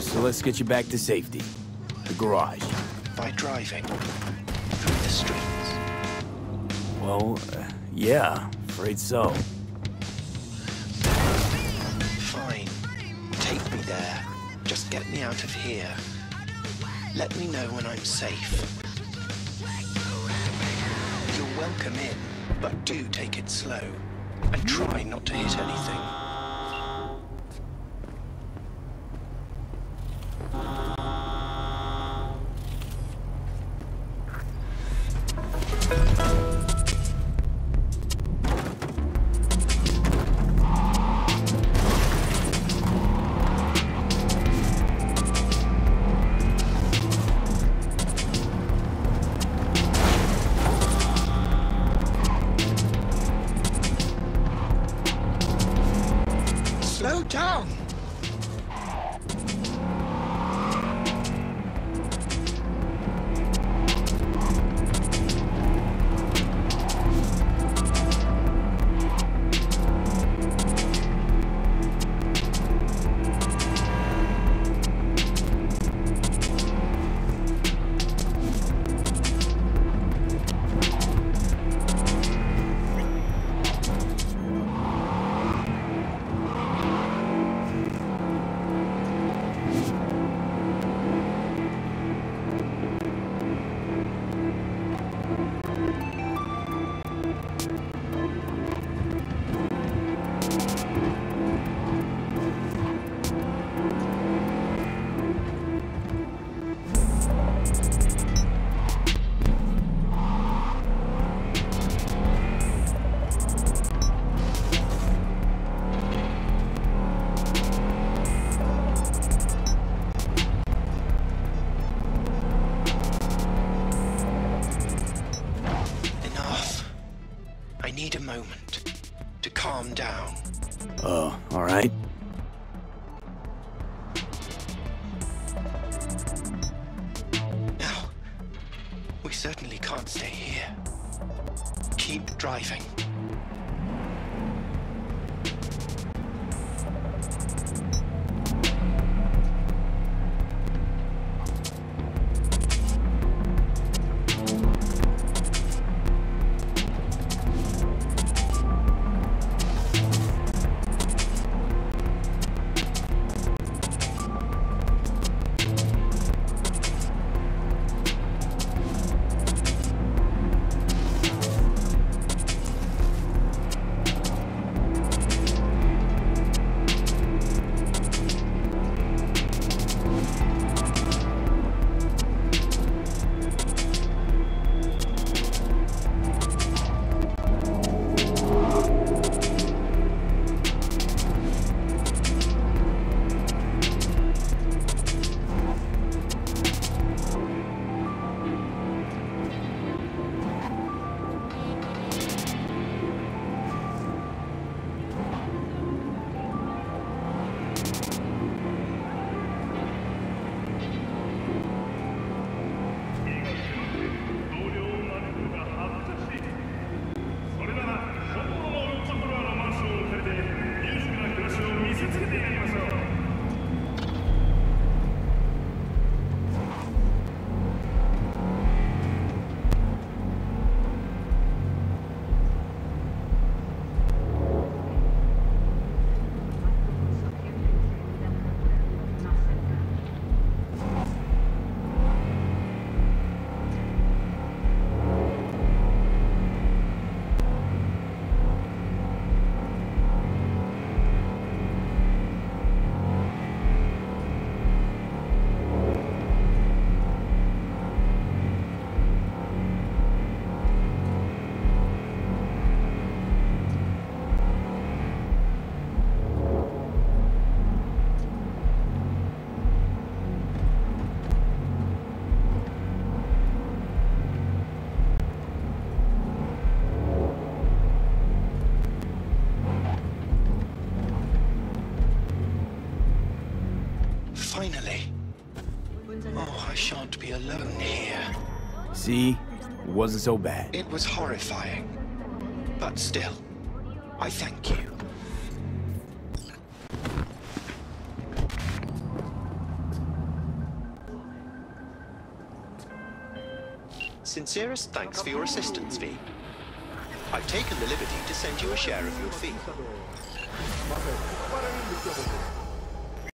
so let's get you back to safety. The garage. By driving. Through the streets. Well, uh, yeah, afraid so. Fine. Take me there. Just get me out of here. Let me know when I'm safe. Welcome in, but do take it slow. And try not to hit anything. Down! Need a moment to calm down. Oh, alright. Now, we certainly can't stay here. Keep driving. Finally. Oh, I shan't be alone here. See? It wasn't so bad. It was horrifying. But still, I thank you. Sincerest thanks for your assistance, V. I've taken the liberty to send you a share of your fee.